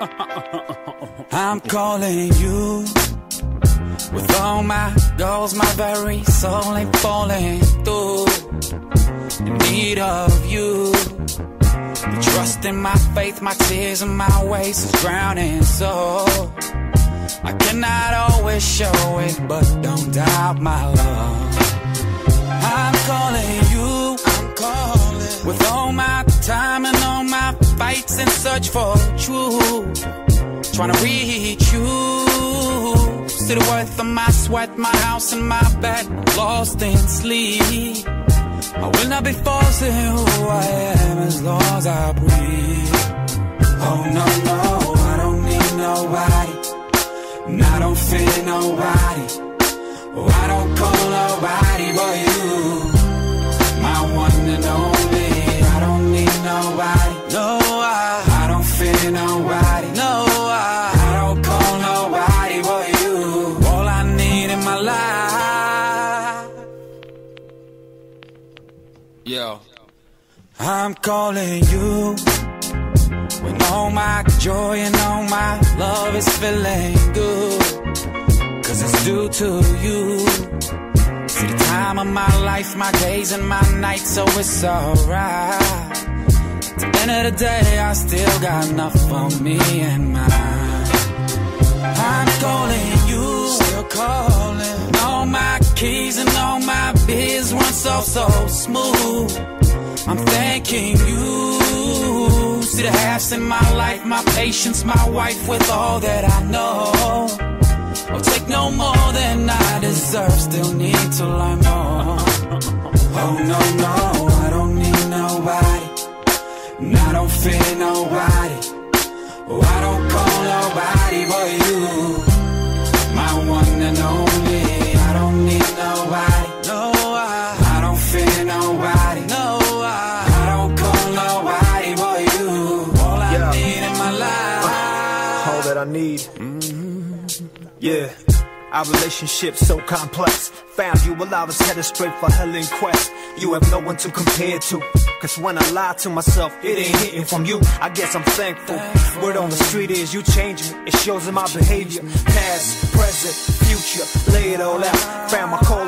I'm calling you with all my goals, my very soul ain't falling through. In need of you. The trust in my faith, my tears and my ways is drowning. So I cannot always show it, but don't doubt my love. I'm calling search for truth. Trying to reach you. See the worth of my sweat, my house and my bed. Lost in sleep. I will not be forcing who I am as long as I breathe. Oh no, no, I don't need nobody. And I don't fear nobody. Oh, I don't call nobody but you. Nobody. No, I, I don't call nobody but you. All I need in my life. Yo. I'm calling you when all my joy and all my love is feeling good. Cause it's due to you. See the time of my life, my days and my nights, so it's alright. At the end of the day, I still got enough for me and mine. I'm calling you, still calling. All my keys and all my biz run so, so smooth. I'm thanking you. See the halves in my life, my patience, my wife with all that I know. I'll take no more than I deserve, still need to learn more. Oh no, no, Oh, I don't call nobody but you. My one and only. I don't need nobody. No, I, I don't fear nobody. No, I, I don't call nobody but you. All I Yeah. need in my life. all that I need. Mm-hmm. Yeah. Our relationship so complex. Found you while I was headed straight for hell in quest. You have no one to compare to. Cause when I lie to myself, it ain't hitting from you. I guess I'm thankful. Word on the street is you change me. It shows in my behavior. Past, present, future. Lay it all out. Found my call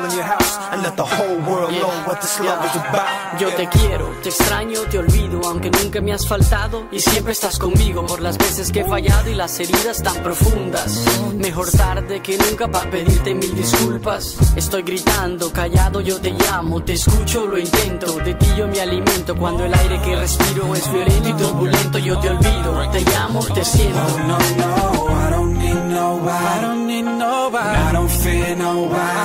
let the whole world know what this love is about. Yo te quiero, te extraño, te olvido, aunque nunca me has faltado y siempre estás conmigo por las veces que he fallado y las heridas tan profundas. Mejor tarde que nunca para pedirte mil disculpas. Estoy gritando, callado, yo te llamo, te escucho, lo intento. De ti yo me alimento cuando el aire que respiro es violento y turbulento. Yo te olvido, te llamo, te siento. No, no, I don't need nobody. I don't need nobody. I don't fear nobody.